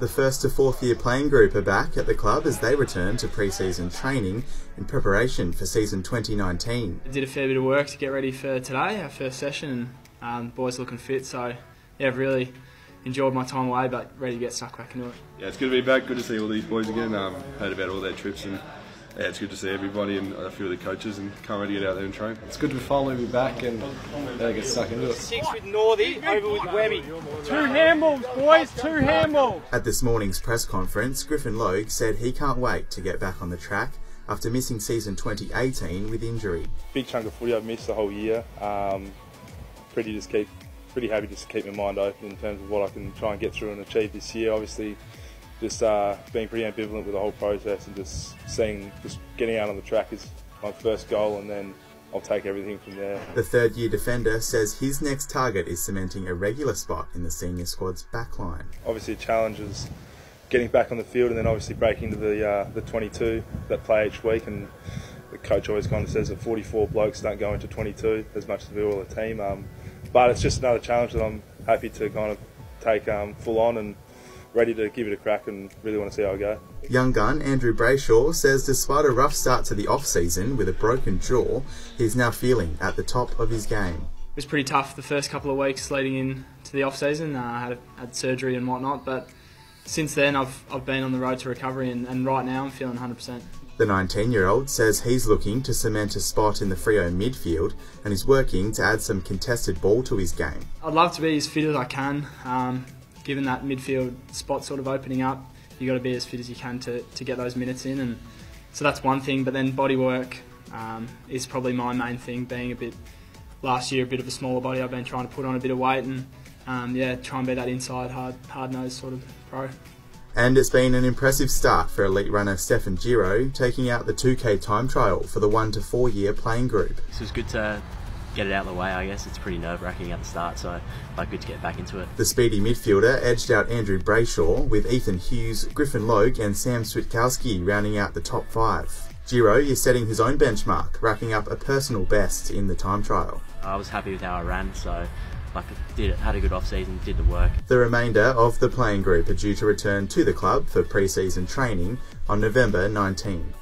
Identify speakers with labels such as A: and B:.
A: The first to fourth year playing group are back at the club as they return to pre season training in preparation for season 2019.
B: I did a fair bit of work to get ready for today, our first session, and um, boys looking fit, so yeah, I've really enjoyed my time away, but ready to get stuck back into it.
C: Yeah, it's good to be back. Good to see all these boys again. Um, heard about all their trips and yeah, it's good to see everybody and a few of the coaches and can't wait to get out there and train.
D: It's good to finally be back and yeah, get stuck into it.
E: Six with Northey, over with Webby.
F: Two handballs, boys, two handballs.
A: At this morning's press conference, Griffin Logue said he can't wait to get back on the track after missing season 2018 with injury.
G: Big chunk of footy I've missed the whole year. Um, pretty just keep pretty happy just to keep my mind open in terms of what I can try and get through and achieve this year. Obviously, just uh, being pretty ambivalent with the whole process and just seeing, just getting out on the track is my first goal, and then I'll take everything from there.
A: The third year defender says his next target is cementing a regular spot in the senior squad's backline.
G: Obviously, a challenge is getting back on the field and then obviously breaking into the uh, the 22 that play each week. And the coach always kind of says that 44 blokes don't go into 22 as much as we all a team. Um, but it's just another challenge that I'm happy to kind of take um, full on and ready to give it a crack and really want to see how I go.
A: Young gun Andrew Brayshaw says despite a rough start to the off season with a broken jaw, he's now feeling at the top of his game.
B: It was pretty tough the first couple of weeks leading in to the off season. Uh, I had, had surgery and whatnot, but since then I've, I've been on the road to recovery and, and right now I'm feeling 100%.
A: The 19 year old says he's looking to cement a spot in the Freo midfield and is working to add some contested ball to his game.
B: I'd love to be as fit as I can. Um, given that midfield spot sort of opening up, you've got to be as fit as you can to, to get those minutes in. And so that's one thing. But then body work um, is probably my main thing, being a bit, last year, a bit of a smaller body. I've been trying to put on a bit of weight and, um, yeah, try and be that inside, hard, hard-nosed sort of pro.
A: And it's been an impressive start for elite runner Stefan Giro, taking out the 2K time trial for the one to four year playing group.
H: So it's good to get it out of the way, I guess. It's pretty nerve wracking at the start, so but good to get back into it.
A: The speedy midfielder edged out Andrew Brayshaw with Ethan Hughes, Griffin Logue, and Sam Switkowski rounding out the top five. Giro is setting his own benchmark, racking up a personal best in the time trial.
H: I was happy with how I ran, so like did had a good off season, did the work.
A: The remainder of the playing group are due to return to the club for pre-season training on November 19.